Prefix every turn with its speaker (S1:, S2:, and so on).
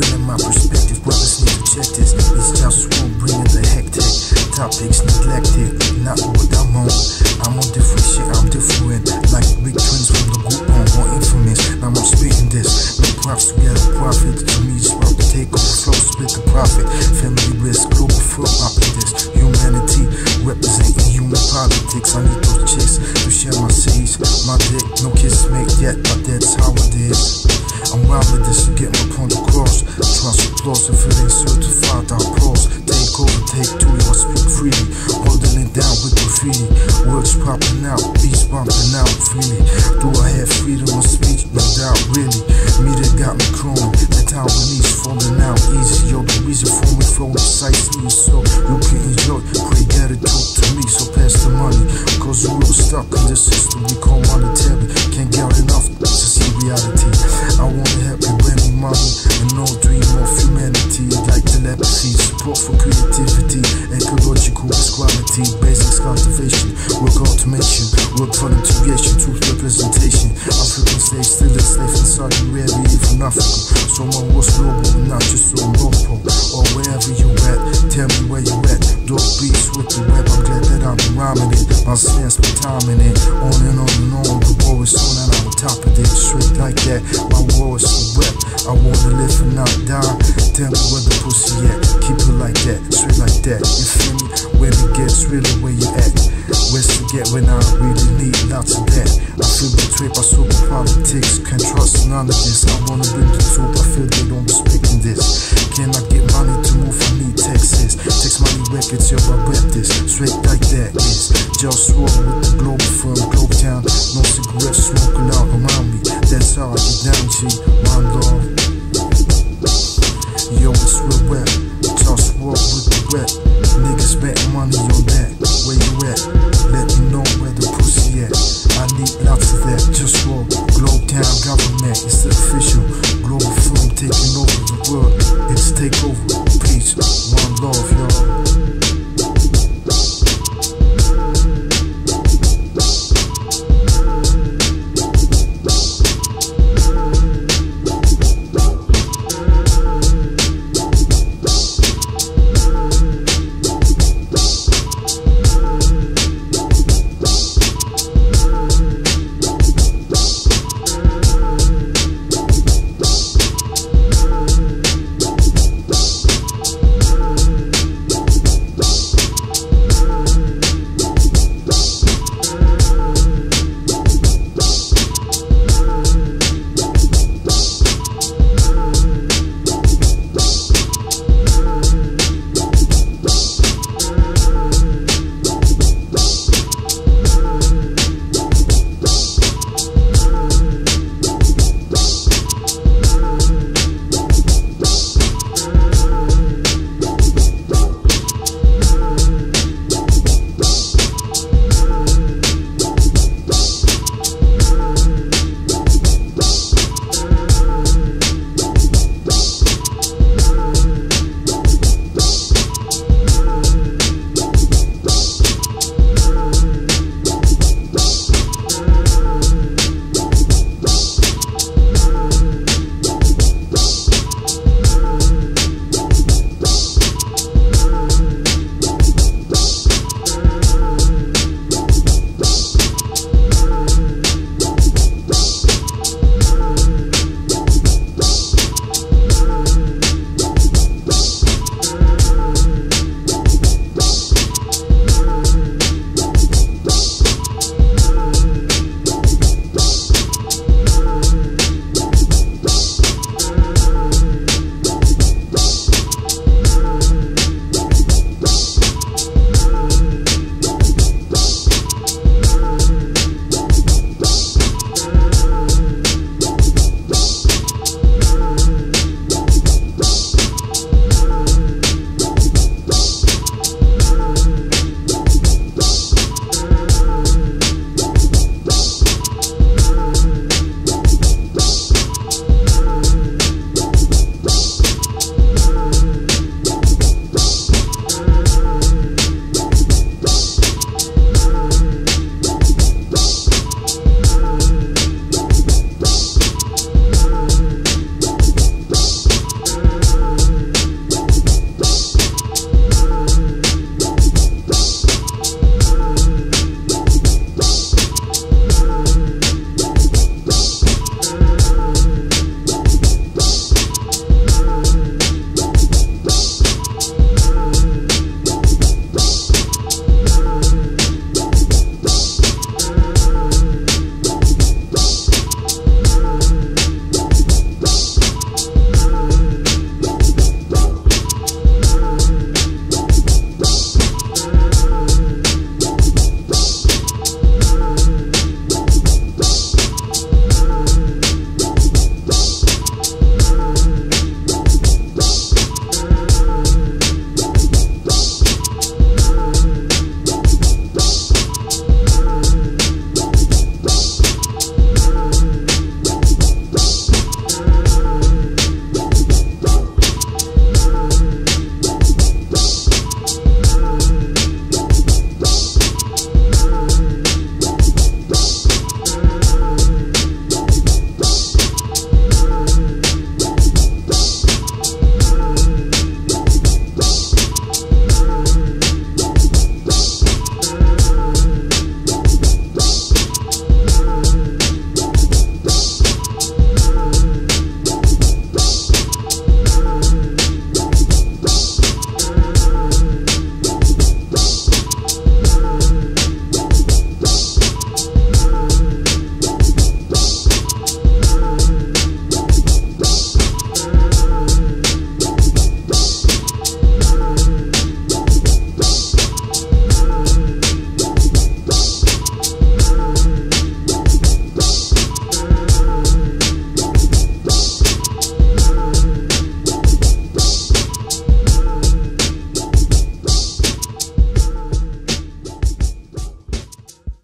S1: Winning my perspective, brothers need to. It's just swoop bringing the hectic. Topics neglected, not what I'm on. I'm on different shit, I'm different. Like big twins from the group on, more infamous. Now I'm spitting this. No props, we got a profit. To me, it's about to take over flow, split the profit. Family risk, global flow, this, Humanity, representing human politics. I need those chicks to share my seeds. My dick, no kiss make yet, but that's how it is. Words popping out, for integration, truth representation. African slaves still enslaved in Saudi Arabia, even Africa. So my was global, not just so local. Or wherever you at, tell me where you at. Dope beats with the web, I'm glad that I'm rhyming it. My stance, my time in it. On and on and on, the war is on and I'm on top of it. Straight like that, my war is the web. I wanna live and not die. Tell me where the pussy at. Keep it like that, straight like that. You feel me? When it gets really where you at. Get when I really need lots of that. I feel betrayed by super politics. Can't trust none of this. I wanna bring the truth. I feel they don't respect this. Can I get money to move? I need Texas. Text money records, yo, I rep this. Straight like that is JustWar with the global firm, Globe Town. No cigarettes smoking out around me. That's how I get down, G. My love. Yo, it's real rap. Toss war with the rep. Niggas betting money on that. Where you at?